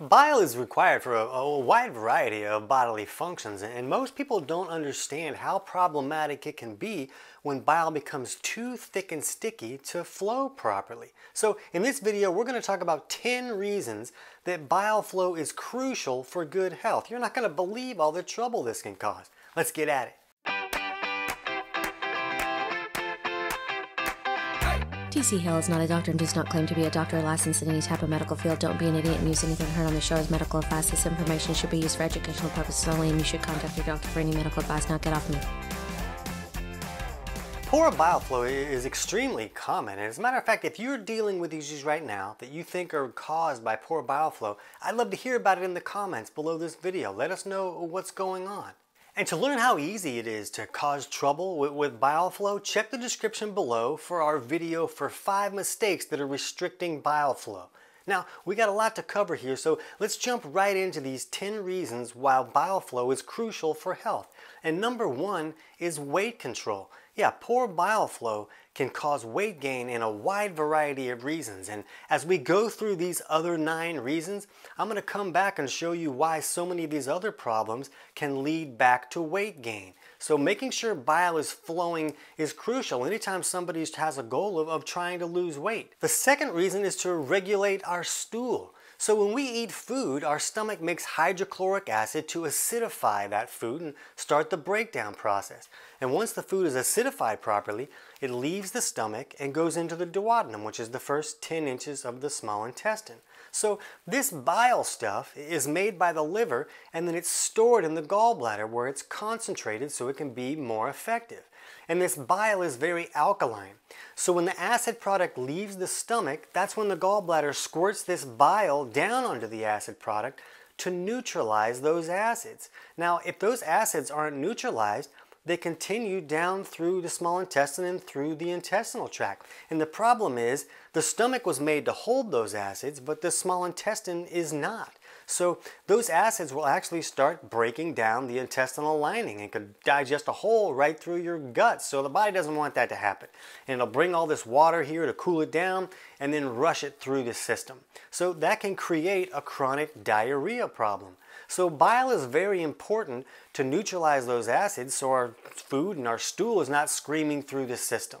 Bile is required for a, a, wide variety of bodily functions, and most people don't understand how problematic it can be when bile becomes too thick and sticky to flow properly. So in this video, we're going to talk about 10 reasons that bile flow is crucial for good health. You're not going to believe all the trouble this can cause. Let's get at it. TC Hale is not a doctor and does not claim to be a doctor or licensed in any type of medical field. Don't be an idiot and use anything heard on the show as medical advice. This information should be used for educational purposes only, and you should contact your doctor for any medical advice. Now get off me. Poor bile flow is extremely common. And as a matter of fact, if you're dealing with issues right now that you think are caused by poor bile flow, I'd love to hear about it in the comments below this video. Let us know what's going on. And to learn how easy it is to cause trouble with, with bile flow, check the description below for our video for five mistakes that are restricting bile flow. Now, we got a lot to cover here, so let's jump right into these 10 reasons why bile flow is crucial for health. And number one is weight control. Yeah, poor bile flow can cause weight gain in a wide variety of reasons. And as we go through these other nine reasons, I'm going to come back and show you why so many of these other problems can lead back to weight gain. So making sure bile is flowing is crucial anytime somebody has a goal of, of trying to lose weight. The second reason is to regulate our stool. So when we eat food, our stomach makes hydrochloric acid to acidify that food and start the breakdown process. And once the food is acidified properly, it leaves the stomach and goes into the duodenum, which is the first 10 inches of the small intestine. So this bile stuff is made by the liver and then it's stored in the gallbladder where it's concentrated so it can be more effective. And this bile is very alkaline. So when the acid product leaves the stomach, that's when the gallbladder squirts this bile down onto the acid product to neutralize those acids. Now, if those acids aren't neutralized, they continue down through the small intestine and through the intestinal tract. And the problem is the stomach was made to hold those acids, but the small intestine is not. So those acids will actually start breaking down the intestinal lining and could digest a hole right through your gut. So the body doesn't want that to happen. And it'll bring all this water here to cool it down and then rush it through the system. So that can create a chronic diarrhea problem. So bile is very important to neutralize those acids so our food and our stool is not screaming through the system.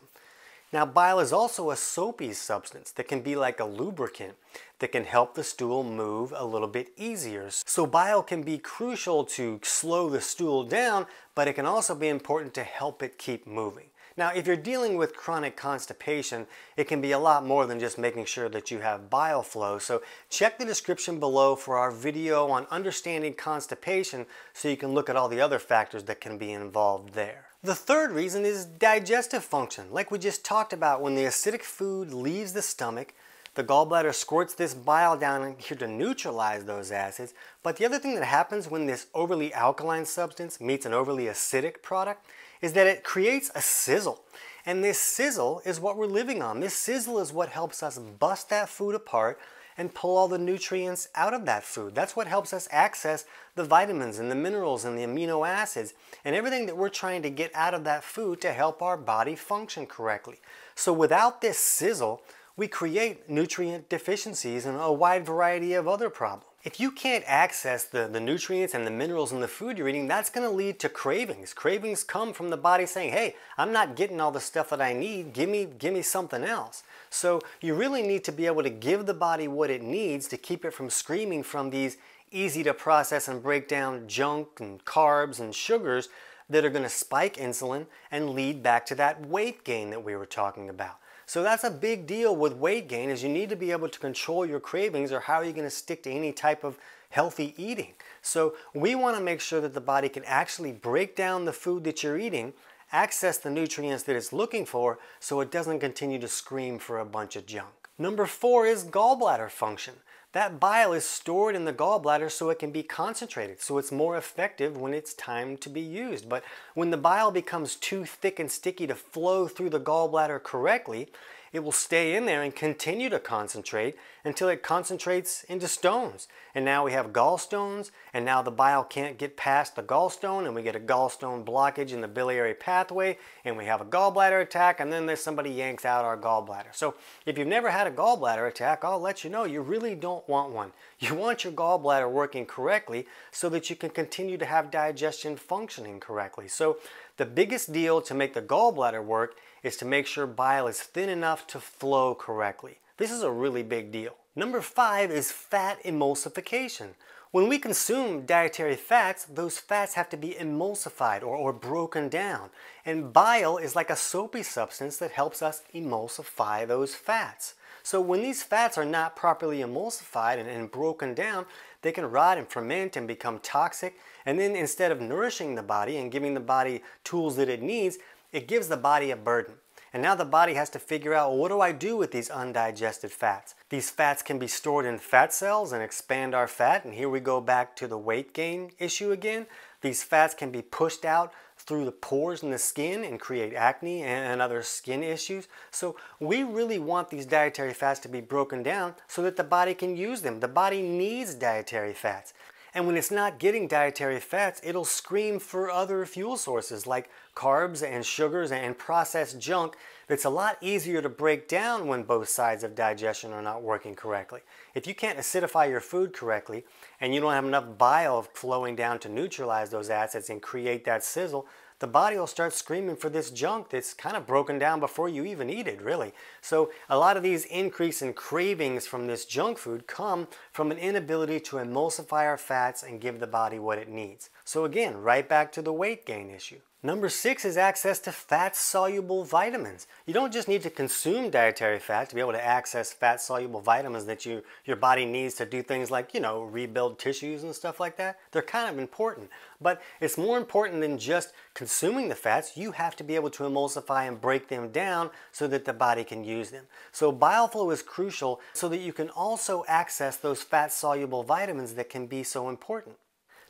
Now bile is also a soapy substance that can be like a lubricant that can help the stool move a little bit easier. So bile can be crucial to slow the stool down, but it can also be important to help it keep moving. Now, if you're dealing with chronic constipation, it can be a lot more than just making sure that you have bile flow. So check the description below for our video on understanding constipation so you can look at all the other factors that can be involved there. The third reason is digestive function. Like we just talked about, when the acidic food leaves the stomach, the gallbladder squirts this bile down here to neutralize those acids. But the other thing that happens when this overly alkaline substance meets an overly acidic product is that it creates a sizzle. And this sizzle is what we're living on. This sizzle is what helps us bust that food apart and pull all the nutrients out of that food. That's what helps us access the vitamins and the minerals and the amino acids and everything that we're trying to get out of that food to help our body function correctly. So without this sizzle, we create nutrient deficiencies and a wide variety of other problems. If you can't access the, the nutrients and the minerals in the food you're eating, that's going to lead to cravings. Cravings come from the body saying, hey, I'm not getting all the stuff that I need. Give me, give me something else. So you really need to be able to give the body what it needs to keep it from screaming from these easy to process and break down junk and carbs and sugars that are going to spike insulin and lead back to that weight gain that we were talking about. So that's a big deal with weight gain is you need to be able to control your cravings or how are you going to stick to any type of healthy eating. So we want to make sure that the body can actually break down the food that you're eating, access the nutrients that it's looking for so it doesn't continue to scream for a bunch of junk. Number four is gallbladder function. That bile is stored in the gallbladder so it can be concentrated, so it's more effective when it's time to be used. But when the bile becomes too thick and sticky to flow through the gallbladder correctly, it will stay in there and continue to concentrate until it concentrates into stones. And now we have gallstones, and now the bile can't get past the gallstone, and we get a gallstone blockage in the biliary pathway, and we have a gallbladder attack, and then there's somebody yanks out our gallbladder. So if you've never had a gallbladder attack, I'll let you know you really don't want one. You want your gallbladder working correctly so that you can continue to have digestion functioning correctly. So the biggest deal to make the gallbladder work is to make sure bile is thin enough to flow correctly. This is a really big deal. Number five is fat emulsification. When we consume dietary fats, those fats have to be emulsified or, or, broken down. And bile is like a soapy substance that helps us emulsify those fats. So when these fats are not properly emulsified and, and broken down, they can rot and ferment and become toxic. And then instead of nourishing the body and giving the body tools that it needs, it gives the body a burden. And now the body has to figure out, well, what do I do with these undigested fats? These fats can be stored in fat cells and expand our fat. And here we go back to the weight gain issue again. These fats can be pushed out through the pores in the skin and create acne and other skin issues. So we really want these dietary fats to be broken down so that the body can use them. The body needs dietary fats. And when it's not getting dietary fats, it'll scream for other fuel sources like carbs and sugars and processed junk that's a lot easier to break down when both sides of digestion are not working correctly. If you can't acidify your food correctly and you don't have enough bile flowing down to neutralize those acids and create that sizzle, the body will start screaming for this junk that's kind of broken down before you even eat it, really. So a lot of these increase in cravings from this junk food come from an inability to emulsify our fats and give the body what it needs. So again, right back to the weight gain issue. Number six is access to fat-soluble vitamins. You don't just need to consume dietary fat to be able to access fat-soluble vitamins that you, your body needs to do things like, you know, rebuild tissues and stuff like that. They're kind of important, but it's more important than just consuming the fats. You have to be able to emulsify and break them down so that the body can use them. So bile flow is crucial so that you can also access those fat-soluble vitamins that can be so important.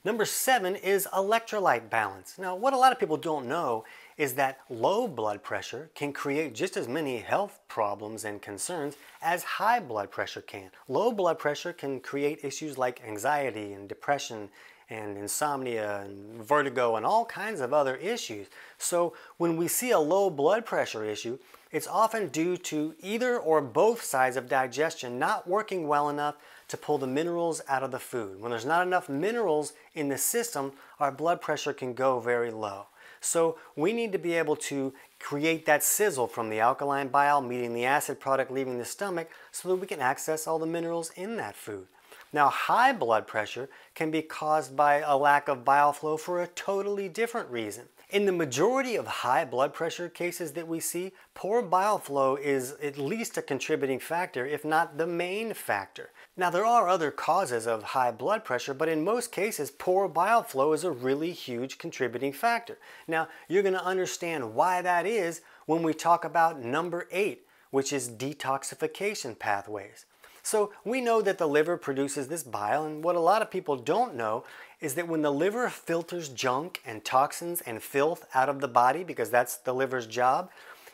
Number seven is electrolyte balance. Now, what a lot of people don't know is that low blood pressure can create just as many health problems and concerns as high blood pressure can. Low blood pressure can create issues like anxiety and depression and insomnia and vertigo and all kinds of other issues. So when we see a low blood pressure issue, it's often due to either or both sides of digestion not working well enough to pull the minerals out of the food. When there's not enough minerals in the system, our blood pressure can go very low. So we need to be able to create that sizzle from the alkaline bile meeting the acid product leaving the stomach so that we can access all the minerals in that food. Now, high blood pressure can be caused by a lack of bile flow for a totally different reason. In the majority of high blood pressure cases that we see, poor bile flow is at least a contributing factor, if not the main factor. Now, there are other causes of high blood pressure, but in most cases, poor bile flow is a really huge contributing factor. Now, you're going to understand why that is when we talk about number eight, which is detoxification pathways. So we know that the liver produces this bile, and what a lot of people don't know is that when the liver filters junk and toxins and filth out of the body, because that's the liver's job,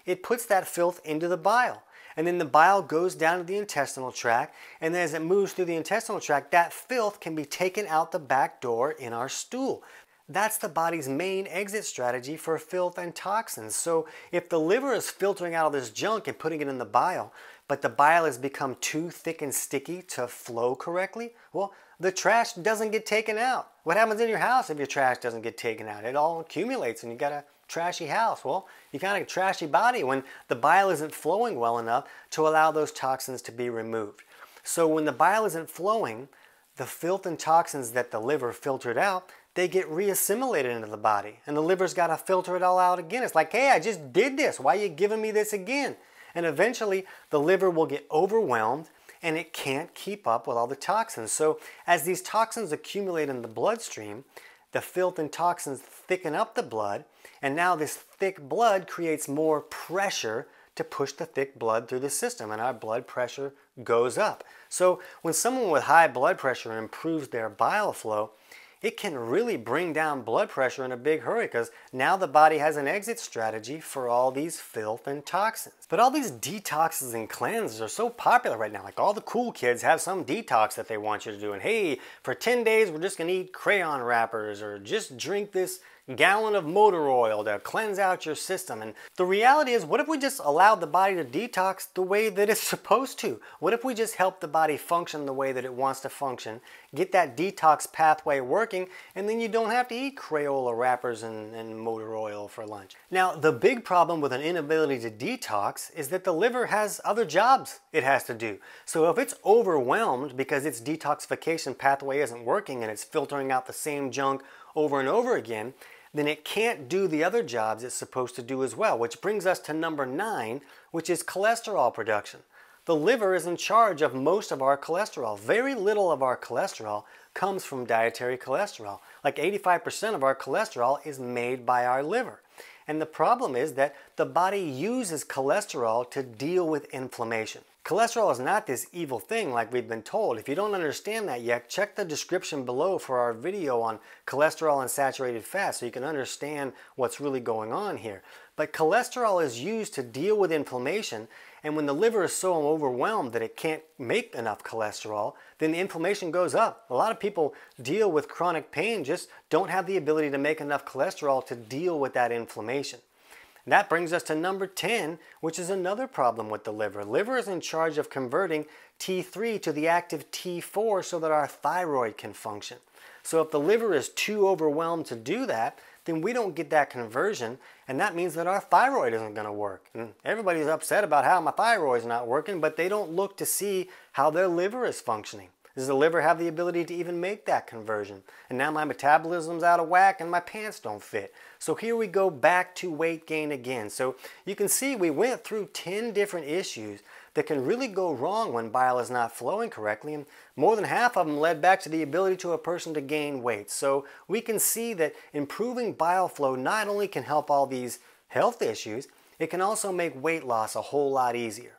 it puts that filth into the bile. And then the bile goes down to the intestinal tract, and then as it moves through the intestinal tract, that filth can be taken out the back door in our stool. That's the body's main exit strategy for filth and toxins. So if the liver is filtering out all this junk and putting it in the bile, but the bile has become too thick and sticky to flow correctly, well, the trash doesn't get taken out. What happens in your house if your trash doesn't get taken out? It all accumulates and you got a trashy house. Well, you got a trashy body when the bile isn't flowing well enough to allow those toxins to be removed. So when the bile isn't flowing, the filth and toxins that the liver filtered out, they get reassimilated into the body. And the liver's got to filter it all out again. It's like, hey, I just did this. Why are you giving me this again? And eventually the liver will get overwhelmed and it can't keep up with all the toxins. So as these toxins accumulate in the bloodstream, the filth and toxins thicken up the blood, and now this thick blood creates more pressure to push the thick blood through the system, and our blood pressure goes up. So when someone with high blood pressure improves their bile flow, it can really bring down blood pressure in a big hurry because now the body has an exit strategy for all these filth and toxins. But all these detoxes and cleanses are so popular right now. Like all the cool kids have some detox that they want you to do. And hey, for 10 days, we're just going to eat crayon wrappers or just drink this gallon of motor oil to cleanse out your system. And the reality is, what if we just allowed the body to detox the way that it's supposed to? What if we just help the body function the way that it wants to function, get that detox pathway working, and then you don't have to eat Crayola wrappers and, and motor oil for lunch? Now, the big problem with an inability to detox is that the liver has other jobs it has to do. So if it's overwhelmed because its detoxification pathway isn't working and it's filtering out the same junk over and over again, then it can't do the other jobs it's supposed to do as well, which brings us to number nine, which is cholesterol production. The liver is in charge of most of our cholesterol. Very little of our cholesterol comes from dietary cholesterol. Like 85% of our cholesterol is made by our liver. And the problem is that the body uses cholesterol to deal with inflammation. Cholesterol is not this evil thing like we've been told. If you don't understand that yet, check the description below for our video on cholesterol and saturated fat so you can understand what's really going on here. But cholesterol is used to deal with inflammation and when the liver is so overwhelmed that it can't make enough cholesterol, then the inflammation goes up. A lot of people deal with chronic pain just don't have the ability to make enough cholesterol to deal with that inflammation. That brings us to number 10, which is another problem with the liver. Liver is in charge of converting T3 to the active T4 so that our thyroid can function. So if the liver is too overwhelmed to do that, then we don't get that conversion, and that means that our thyroid isn't going to work. And everybody's upset about how my thyroid is not working, but they don't look to see how their liver is functioning. Does the liver have the ability to even make that conversion? And now my metabolism's out of whack and my pants don't fit. So here we go back to weight gain again. So you can see we went through 10 different issues that can really go wrong when bile is not flowing correctly. And more than half of them led back to the ability to a person to gain weight. So we can see that improving bile flow not only can help all these health issues, it can also make weight loss a whole lot easier.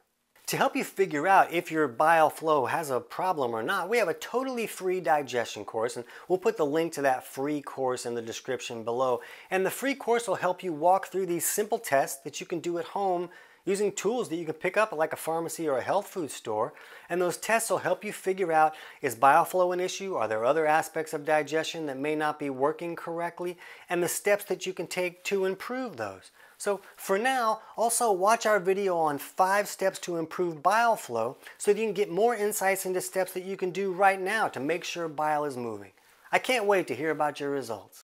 To help you figure out if your bile flow has a problem or not, we have a totally free digestion course, and we'll put the link to that free course in the description below. And the free course will help you walk through these simple tests that you can do at home using tools that you can pick up like a pharmacy or a health food store. And those tests will help you figure out is bile flow an issue? Are there other aspects of digestion that may not be working correctly? And the steps that you can take to improve those. So for now, also watch our video on 5 steps to improve bile flow so that you can get more insights into steps that you can do right now to make sure bile is moving. I can't wait to hear about your results.